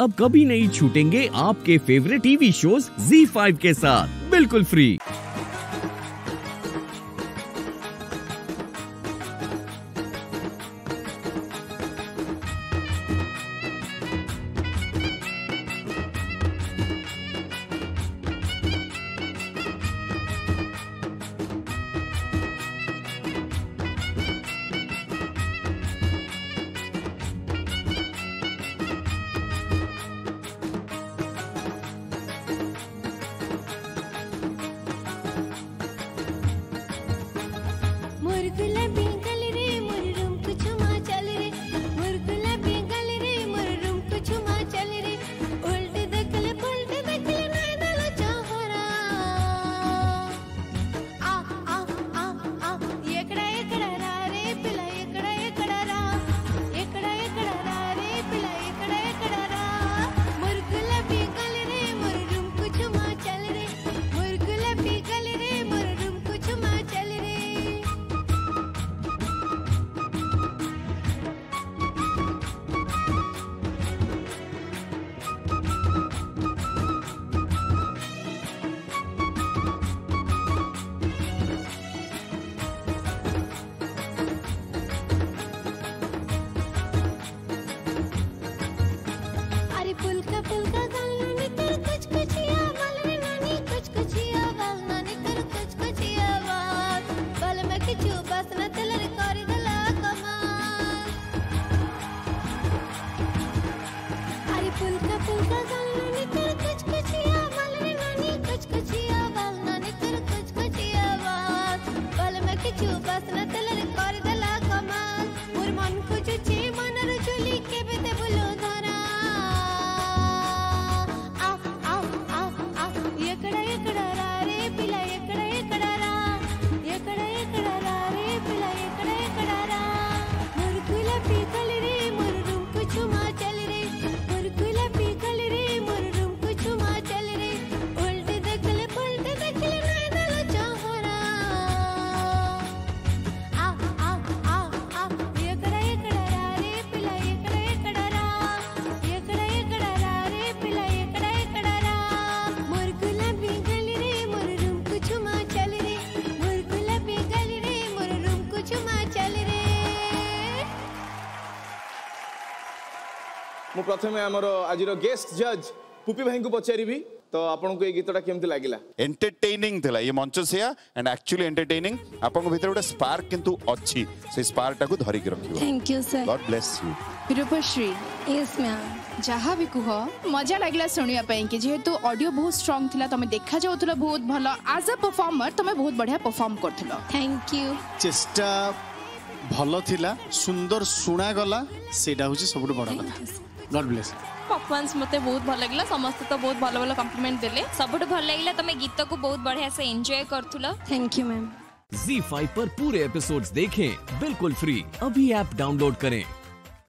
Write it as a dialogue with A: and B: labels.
A: अब कभी नहीं छूटेंगे आपके फेवरेट टीवी शोज Z5 के साथ बिल्कुल फ्री
B: ମୁଁ ପ୍ରଥମେ ଆମର ଆଜିର ଗେଷ୍ଟ ଜଜ୍ ପୁପି ଭାଇଙ୍କୁ ପଚାରିବି ତ ଆପଣଙ୍କୁ ଏଇ ଗୀତଟା କେମିତି ଲାଗିଲା
C: ଏଣ୍ଟରଟେନିଂ ଥିଲା ଇଏ ମଞ୍ଚ ସେୟା ଆଣ୍ଡ ଆକ୍ଚୁଆଲି ଏଣ୍ଟରଟେନିଂ ଆପଣଙ୍କ ଭିତରେ ଗୋଟେ ସ୍ପାର୍କ କିନ୍ତୁ ଅଛି ସେଇ ସ୍ପାର୍କଟାକୁ ଧରିକି ରଖିବ
D: thank you sir
C: God bless you
E: Rupashree
D: yes ma'am
E: ଯାହା ବି କୁହ ମଜା ଲାଗିଲା ଶୁଣିବା ପାଇଁକି ଯେହେତୁ ଅଡିଓ ବହୁତ ଷ୍ଟ୍ରଙ୍ଗ ଥିଲା ତମେ ଦେଖାଯାଉଥିଲ ବହୁତ ଭଲ ଆଜ୍ ଅ ପରଫର୍ମର ତମେ ବହୁତ ବଢ଼ିଆ ପରଫର୍ମ କରୁଥିଲ
D: ଥ୍ୟାଙ୍କ ୟୁ
F: ଚେଷ୍ଟା ଭଲ ଥିଲା ସୁନ୍ଦର ଶୁଣାଗଲା ସେଇଟା ହେଉଛି ସବୁଠୁ ବଡ଼ କଥା गॉड ब्लेस
G: परफॉर्मेंस मते बहुत भल लगला समस्त तो बहुत भल भल कॉम्प्लीमेंट देले सबठ भल लगला तमे गीत को बहुत बढ़िया से एंजॉय करथुला
D: थैंक यू मैम
A: Z5 पर पूरे एपिसोड्स देखें बिल्कुल फ्री अभी ऐप डाउनलोड करें